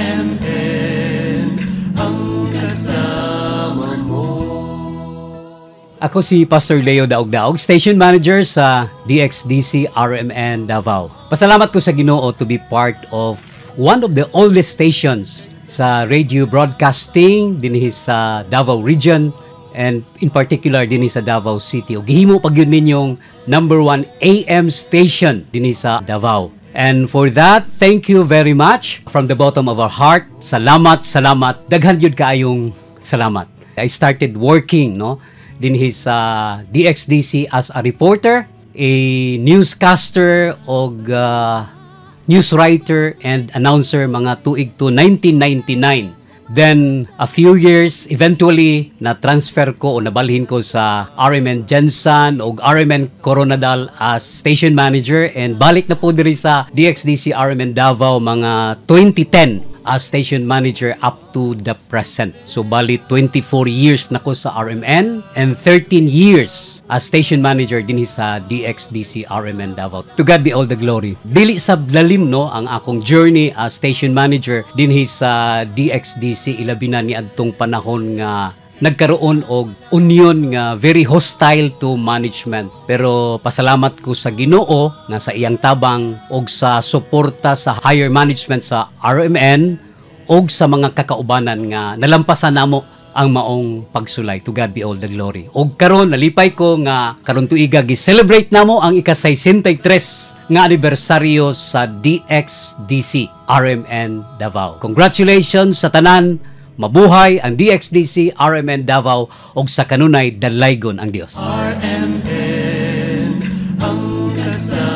RMN ang kasama mo. Ako si Pastor Leo Daog-Daog, Station Manager sa DXDC RMN Davao. Pasalamat ko sa Ginoo to be part of one of the oldest stations sa radio broadcasting dinhi sa Davao Region and in particular dinhi sa Davao City. O gihimo pag yun ninyong number one AM station dinhi sa Davao. And for that, thank you very much from the bottom of our heart. Salamat, salamat. Daghan yun kaayong salamat. I started working, no? dinhi sa DXDC as a reporter, a newscaster og uh, news writer and announcer mga tuig to 1999. Then, a few years, eventually, na-transfer ko o nabalhin ko sa RMN Jensen o RMN Coronadal as station manager. And balik na po diri sa DXDC RMN Davao mga 2010 as station manager up to the present. So bali 24 years na ko sa RMN and 13 years as station manager din sa DXDC RMN Davao. To God be all the glory. Dili sa lalim no ang akong journey as station manager din sa DXDC ilabi na ni adtong panahon nga nagkaroon og union nga very hostile to management. Pero pasalamat ko sa Ginoo nga sa iyang tabang og sa suporta sa higher management sa RMN og sa mga kakaubanan nga nalampasan namo ang maong pagsulay. To God be all the glory. Og karon nalipay ko nga karon tuiga gi-celebrate namo ang ika-63 nga anibersaryo sa DXDC RMN Davao. Congratulations sa tanan mabuhay ang DXDC, RMN Davao ug sa kanunay dalaygon ang Dios. RMN ang kasal